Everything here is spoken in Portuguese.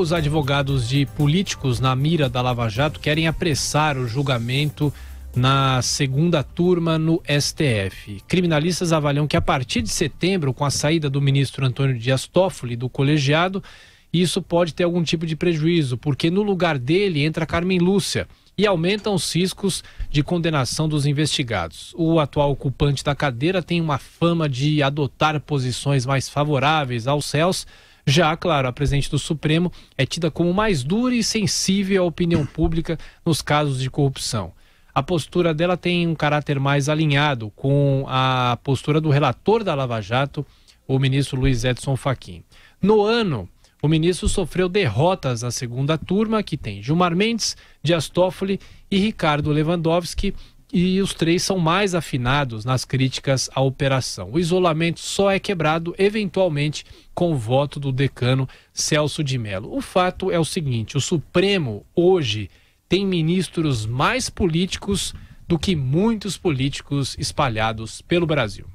Os advogados de políticos na mira da Lava Jato querem apressar o julgamento na segunda turma no STF. Criminalistas avaliam que a partir de setembro, com a saída do ministro Antônio Dias Toffoli do colegiado, isso pode ter algum tipo de prejuízo, porque no lugar dele entra Carmen Lúcia e aumentam os riscos de condenação dos investigados. O atual ocupante da cadeira tem uma fama de adotar posições mais favoráveis aos réus. Já, claro, a presidente do Supremo é tida como mais dura e sensível à opinião pública nos casos de corrupção. A postura dela tem um caráter mais alinhado com a postura do relator da Lava Jato, o ministro Luiz Edson Fachin. No ano, o ministro sofreu derrotas na segunda turma, que tem Gilmar Mendes, Dias Toffoli e Ricardo Lewandowski, e os três são mais afinados nas críticas à operação. O isolamento só é quebrado, eventualmente, com o voto do decano Celso de Mello. O fato é o seguinte: o Supremo hoje tem ministros mais políticos do que muitos políticos espalhados pelo Brasil.